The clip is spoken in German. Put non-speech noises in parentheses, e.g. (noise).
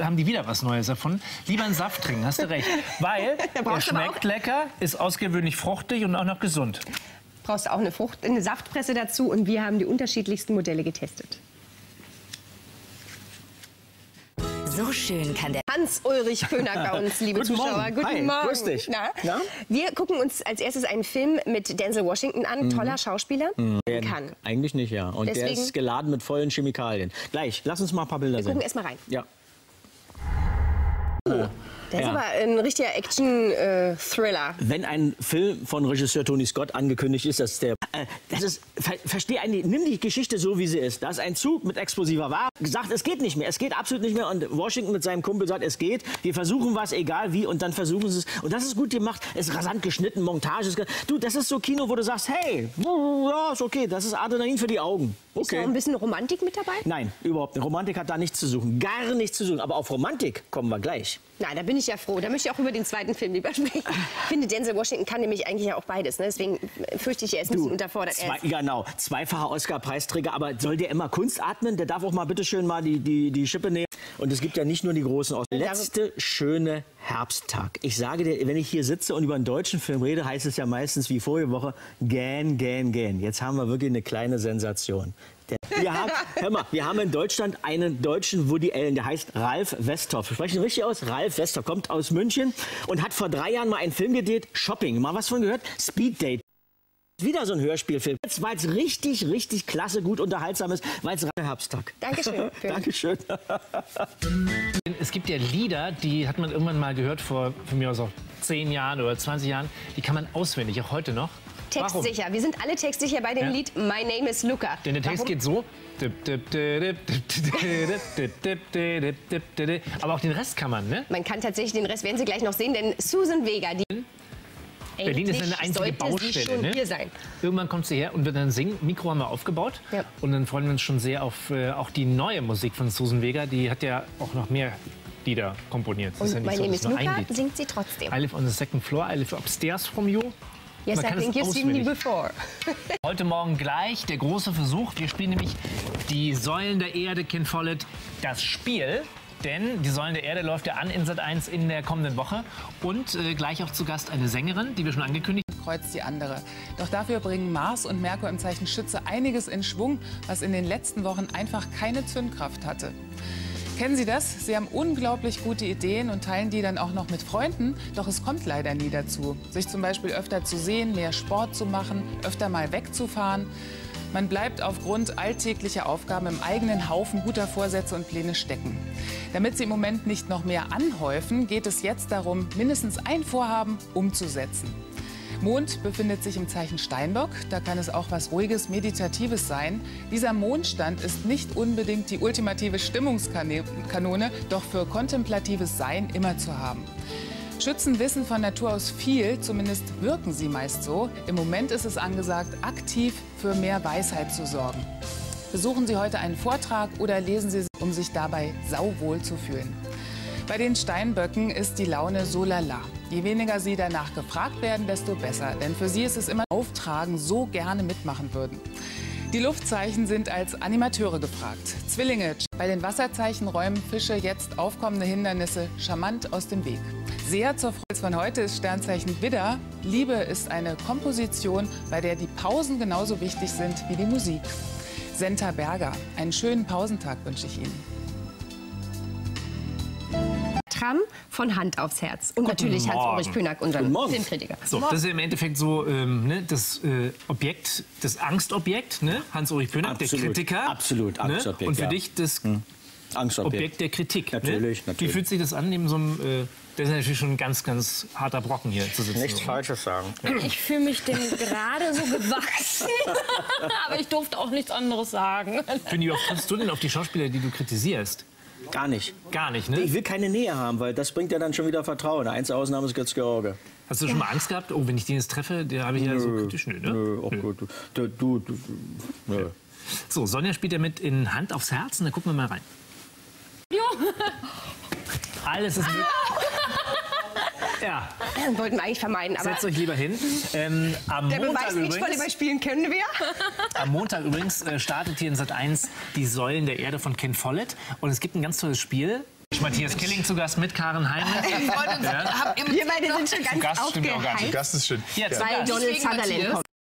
haben die wieder was Neues erfunden. Lieber einen Saft trinken, hast du recht. (laughs) Weil er schmeckt lecker, ist ausgewöhnlich fruchtig und auch noch gesund. brauchst du auch eine Frucht, eine Saftpresse dazu und wir haben die unterschiedlichsten Modelle getestet. So schön kann der Hans-Ulrich Pöhnack bei uns, liebe Guten Zuschauer. Morgen. Guten Hi, Morgen. grüß dich. Na? Na? Wir gucken uns als erstes einen Film mit Denzel Washington an, toller Schauspieler. Kann. Eigentlich nicht, ja. Und der Deswegen- ist geladen mit vollen Chemikalien. Gleich, lass uns mal ein paar Bilder Wir sehen. gucken erst mal rein. Ja. Oh. Der ist Ja. aber ein richtiger Action-Thriller. Wenn ein Film von Regisseur Tony Scott angekündigt ist, dass der. Äh, das ist. Ver, versteh eigentlich, nimm die Geschichte so, wie sie ist. Da ist ein Zug mit explosiver Ware. Gesagt, es geht nicht mehr. Es geht absolut nicht mehr. Und Washington mit seinem Kumpel sagt, es geht. Wir versuchen was, egal wie. Und dann versuchen sie es. Und das ist gut gemacht. Es ist rasant geschnitten, Montage ist. Du, das ist so Kino, wo du sagst, hey, ja, ist okay. Das ist Adrenalin für die Augen. Ist noch Okay. ein bisschen Romantik mit dabei? Nein, überhaupt nicht. Romantik hat da nichts zu suchen. Gar nichts zu suchen. Aber auf Romantik kommen wir gleich. Nein, da bin ich ja froh. Da möchte ich auch über den zweiten Film lieber sprechen. Ich finde, Denzel Washington kann nämlich eigentlich ja auch beides. Ne? Deswegen fürchte ich, er ist ein bisschen unterfordert. Er Zwei, genau, zweifacher Oscar-Preisträger, aber soll der immer Kunst atmen? Der darf auch mal bitteschön mal die, die, die Schippe nehmen. Und es gibt ja nicht nur die großen Oscars. Letzte schöne Herbsttag. Ich sage dir, wenn ich hier sitze und über einen deutschen Film rede, heißt es ja meistens wie vorige Woche, gähn, gähn, gähn. Jetzt haben wir wirklich eine kleine Sensation. Der, wir, haben, hör mal, wir haben in Deutschland einen deutschen Woody Allen, der heißt Ralf Westhoff. Wir sprechen richtig aus. Ralf Westhoff kommt aus München und hat vor drei Jahren mal einen Film gedreht, Shopping. Mal was von gehört? Speed Date. Wieder so ein Hörspielfilm. Jetzt, weil es richtig, richtig klasse, gut unterhaltsam ist, weil es Herbsttag. Dankeschön. Dankeschön. Es gibt ja Lieder, die hat man irgendwann mal gehört vor, von mir aus auch 10 Jahren oder 20 Jahren. Die kann man auswendig, auch heute noch. Warum? textsicher. Wir sind alle textsicher bei dem Ja. Lied My Name is Luca. Denn der Text Warum? geht so. Aber auch den Rest kann man, ne? Man kann tatsächlich den Rest werden Sie gleich noch sehen, denn Susan Vega, die Berlin ist eine einzige Baustelle. Ne? Irgendwann kommt sie her und wird dann singen. Mikro haben wir aufgebaut. Ja. Und dann freuen wir uns schon sehr auf äh, auch die neue Musik von Susan Vega. Die hat ja auch noch mehr Lieder komponiert. Das Und ist ja My nicht so, Name dass is nur ein Luca singt sie trotzdem. I live on the second floor, I live upstairs from you. Yes, Man I think you've seen me before. (laughs) Heute Morgen gleich der große Versuch. Wir spielen nämlich die Säulen der Erde, Ken Follett, das Spiel. Denn die Säulen der Erde läuft ja an in Sat 1 in der kommenden Woche. Und äh, gleich auch zu Gast eine Sängerin, die wir schon angekündigt kreuzt die andere. Doch dafür bringen Mars und Merkur im Zeichen Schütze einiges in Schwung, was in den letzten Wochen einfach keine Zündkraft hatte. Kennen Sie das? Sie haben unglaublich gute Ideen und teilen die dann auch noch mit Freunden, doch es kommt leider nie dazu. Sich zum Beispiel öfter zu sehen, mehr Sport zu machen, öfter mal wegzufahren. Man bleibt aufgrund alltäglicher Aufgaben im eigenen Haufen guter Vorsätze und Pläne stecken. Damit Sie im Moment nicht noch mehr anhäufen, geht es jetzt darum, mindestens ein Vorhaben umzusetzen. Mond befindet sich im Zeichen Steinbock. Da kann es auch was ruhiges, meditatives sein. Dieser Mondstand ist nicht unbedingt die ultimative Stimmungskanone, doch für kontemplatives Sein immer zu haben. Schützen wissen von Natur aus viel, zumindest wirken sie meist so. Im Moment ist es angesagt, aktiv für mehr Weisheit zu sorgen. Besuchen Sie heute einen Vortrag oder lesen Sie, um sich dabei sauwohl zu fühlen. Bei den Steinböcken ist die Laune so lala. Je weniger sie danach gefragt werden, desto besser. Denn für sie ist es immer auftragen, so gerne mitmachen würden. Die Luftzeichen sind als Animateure gefragt. Zwillinge. Bei den Wasserzeichen räumen Fische jetzt aufkommende Hindernisse charmant aus dem Weg. Sehr zur Freude von heute ist Sternzeichen Widder. Liebe ist eine Komposition, bei der die Pausen genauso wichtig sind wie die Musik. Senta Berger. Einen schönen Pausentag wünsche ich Ihnen. Tram von Hand aufs Herz. Und natürlich Hans-Ulrich Pönack, unseren Guten. Filmkritiker. So, das ist ja im Endeffekt so ähm, ne, das äh, Objekt, das Angstobjekt, ne? Hans-Ulrich Pöhnack, der Kritiker. absolut, ne? Angstobjekt, Und für ja. dich das Angstobjekt. Objekt der Kritik. Natürlich, ne? natürlich. Wie fühlt sich das an, neben so einem, äh, das ist natürlich schon ein ganz, ganz harter Brocken hier zu sitzen. Nichts? Falsches sagen. Ich fühle mich dem gerade so gewachsen. (laughs) Aber ich durfte auch nichts anderes sagen. Wie oft triffst du denn auf die Schauspieler, die du kritisierst? Gar nicht. Gar nicht, ne? Ich will keine Nähe haben, weil das bringt ja dann schon wieder Vertrauen. Eins Ausnahme ist Götz George. Hast du schon mal Angst gehabt? Oh, wenn ich den jetzt treffe, der habe ich ja so kritisch. Nö, ne? Nö, auch gut. Du, du, du, nö. So, Sonja spielt ja mit in Hand aufs Herz und da gucken wir mal rein. Alles ist möglich. Ja, (laughs) Wollten wir eigentlich vermeiden, aber setzt euch lieber hin. Ähm, am, der Montag Beweisvolleyball übrigens, spielen können wir. (laughs) am Montag übrigens äh, startet hier in Sat 1 die Säulen der Erde von Ken Follett. Und es gibt ein ganz tolles Spiel. Matthias Killing zu Gast mit Karen Heinrich. (laughs) Wir. Ja. Beide sind schon ganz Gast stimmt auch gar nicht. aufgeheizt, Gast ist schön. Jetzt weil Donald Sutherland kommt.